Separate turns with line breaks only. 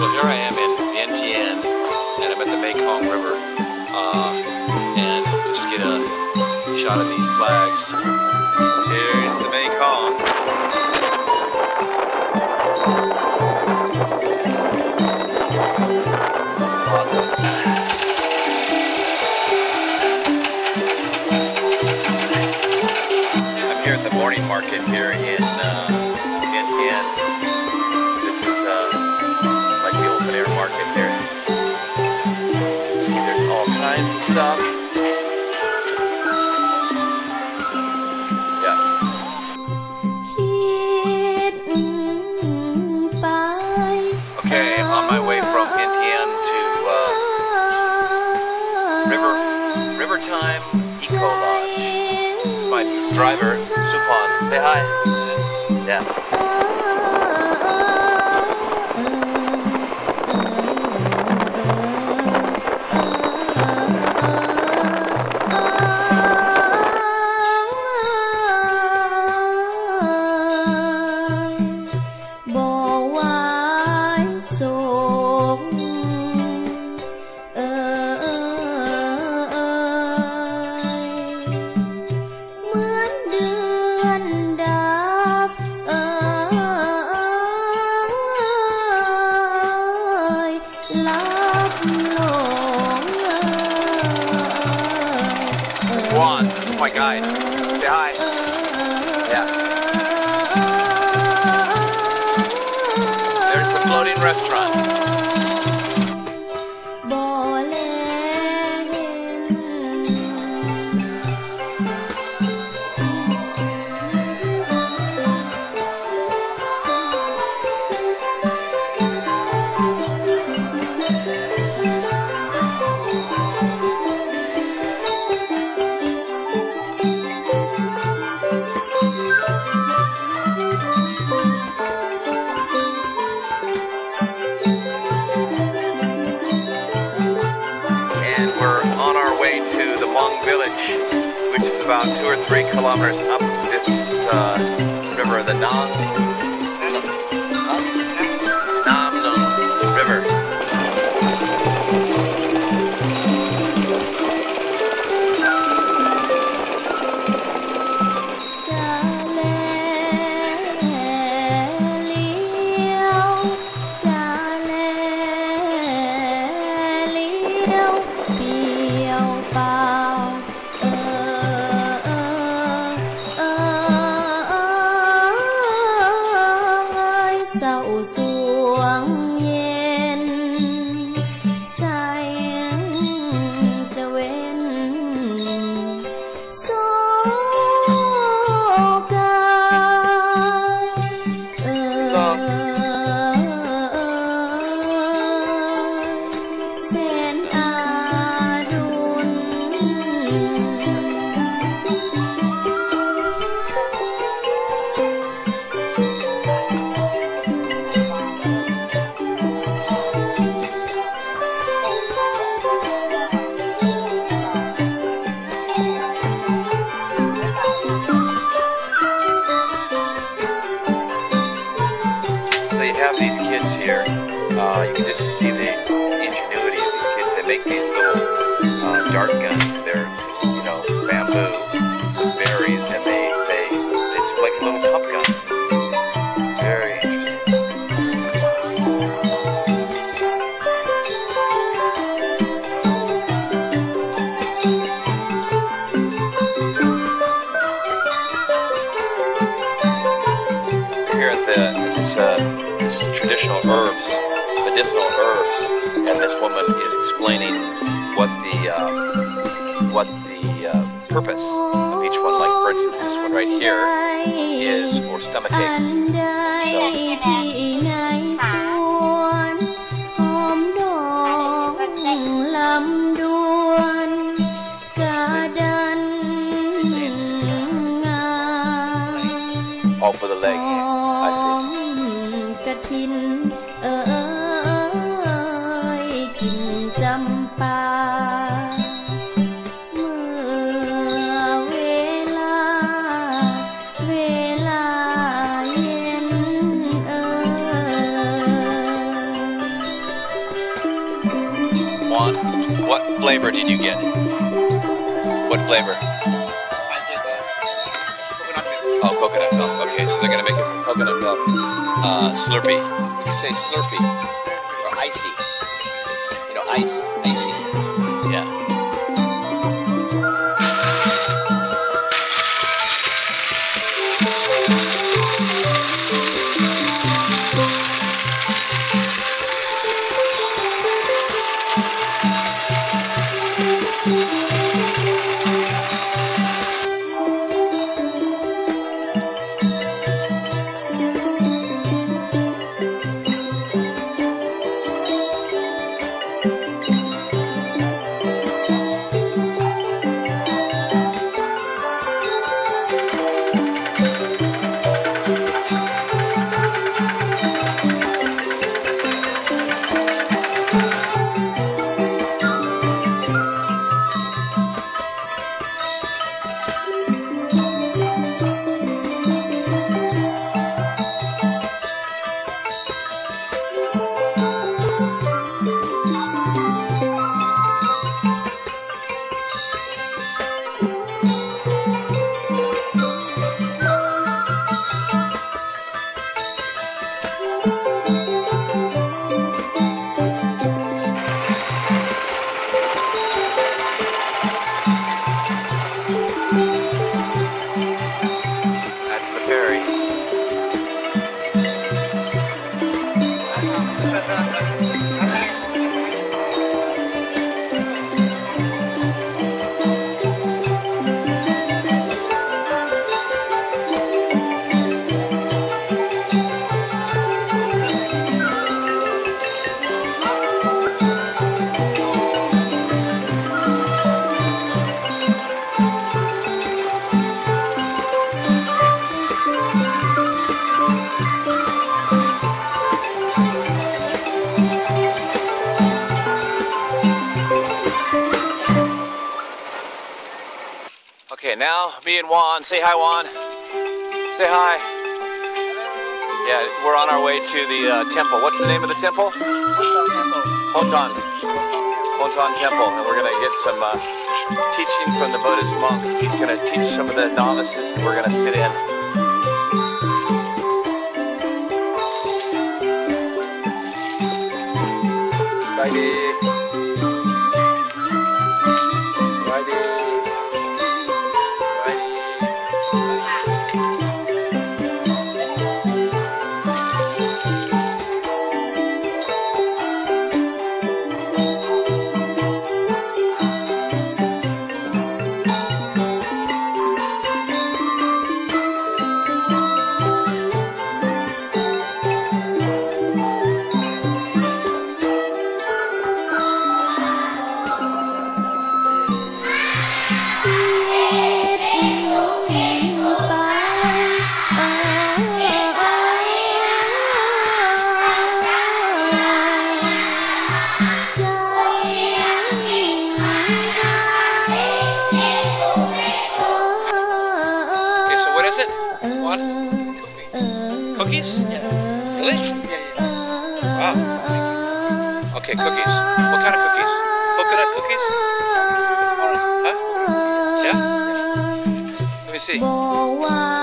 Well, here I am in Vientiane, and, I'm at the Mekong River, uh, and just get a shot of these
flags. Here's the Mekong.
Awesome. I'm here at the morning market here in uh driver, Supon. Say hi. Yeah. My guide. Say hi. Yeah. There's the floating restaurant. About two or three kilometers up this uh, river, the Nam Nam River. ။ kids here. Uh, you can just see the ingenuity of these kids. They make these little uh, dart guns. They're just you know bamboo berries, and they they it's like a little pump traditional herbs, medicinal herbs, and this woman is explaining what the uh, what the uh, purpose of each one. Like for instance, this one right here is for stomach aches.
So,
all for the leg.
ห
I
อ
see.
มกระทิน เอ้ยกลินจำปา เมื่อเวลา เวลาเย็นเอ่ย
Juan, what flavor did you get? What flavor? Coconut milk. Okay, so they're gonna make us a coconut milk uh, Slurpee. You say Slurpee or icy. You know, ice, icy. Now me and Juan. Say hi, Juan. Say hi. Yeah, we're on our way to the uh, temple. What's the name of the temple? Hotan. Temple. Hotan Temple. And we're going to get some uh, teaching from the Buddhist monk. He's going to teach some of the novices, and we're going to sit in. Friday. Really? Yeah, yeah. Wow. Okay, cookies. What kind of cookies? Coconut cookies? Huh? Yeah? Let me see.